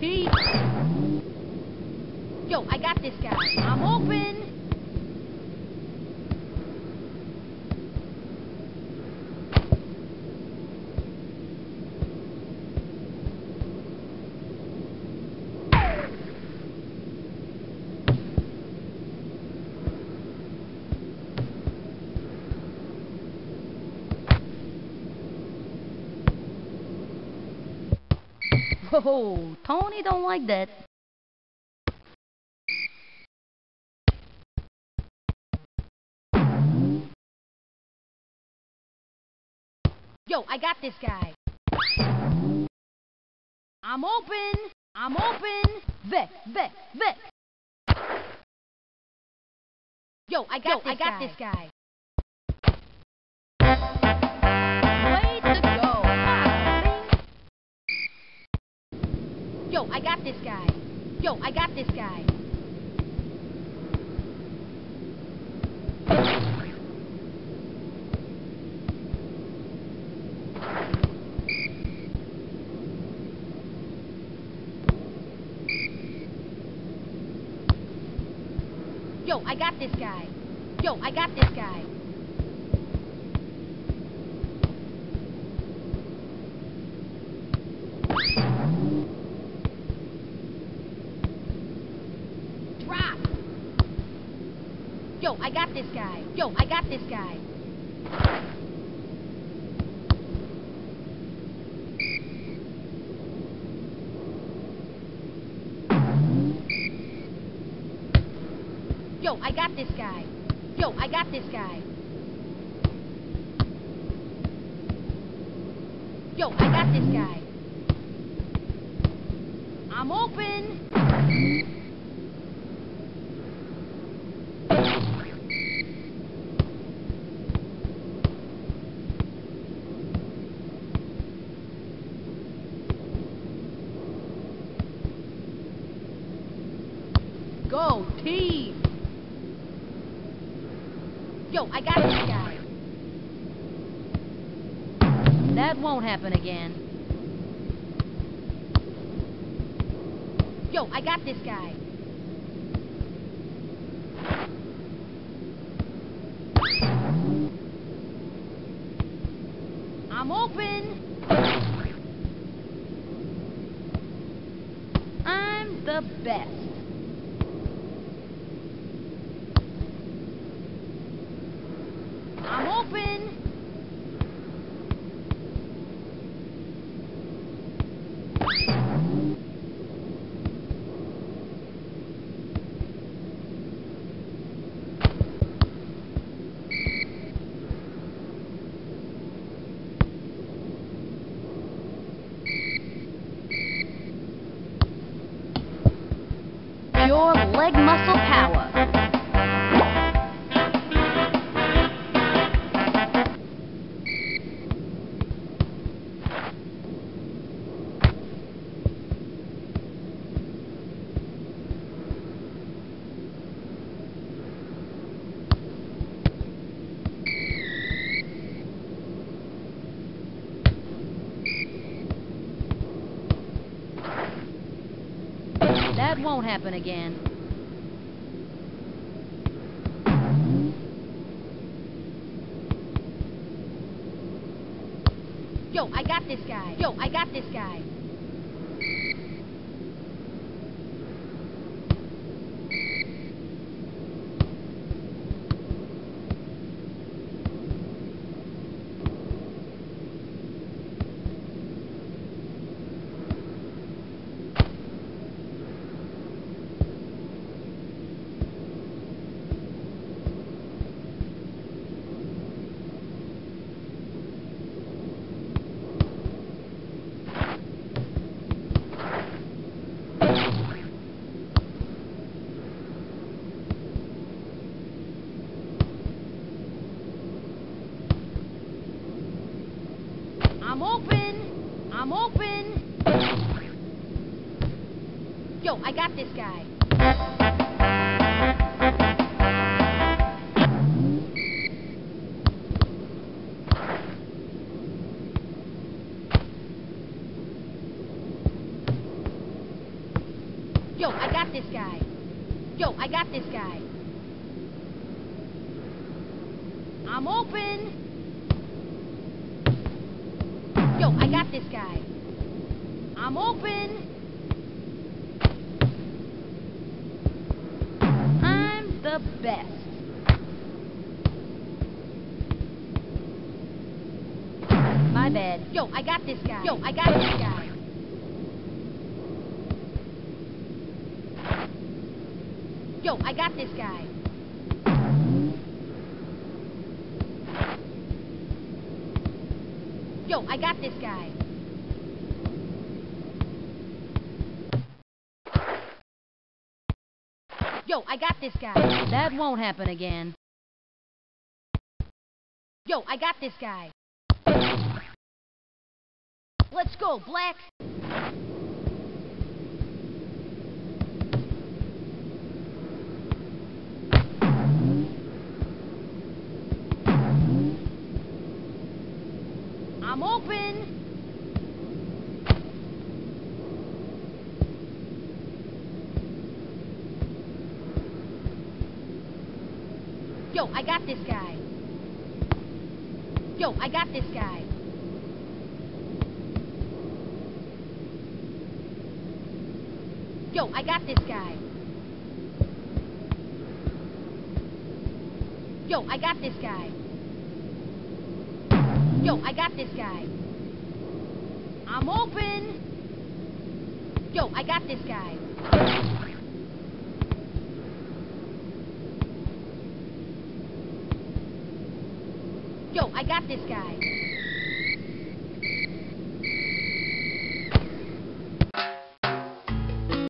Yo, I got this guy. I'm open. Whoa, Tony don't like that. Yo, I got this guy. I'm open. I'm open. Vic, Vic, Vic. Yo, I got, Yo, this, I got guy. this guy. Yo, I got this guy. Yo, I got this guy. Yo, I got this guy. Yo, I got this guy. Yo, I got this guy. Yo, I got this guy. Yo, I got this guy. Yo, I got this guy. Yo, I got this guy. I'm open. Go, team! Yo, I got this guy. That won't happen again. Yo, I got this guy. I'm open. I'm the best. I'm open. Pure leg muscle power. That won't happen again. Yo, I got this guy. Yo, I got this guy. I'm open. I'm open. Yo, I got this guy. Yo, I got this guy. Yo, I got this guy. I'm open. Yo, I got this guy. I'm open. I'm the best. My bad. Yo, I got this guy. Yo, I got this guy. Yo, I got this guy. Yo, I got this guy. Yo, I got this guy. That won't happen again. Yo, I got this guy. Let's go, Black. I'm open. Yo, I got this guy. Yo, I got this guy. Yo, I got this guy. Yo, I got this guy. Yo, I got this guy. I'm open. Yo, I got this guy. Yo, I got this guy.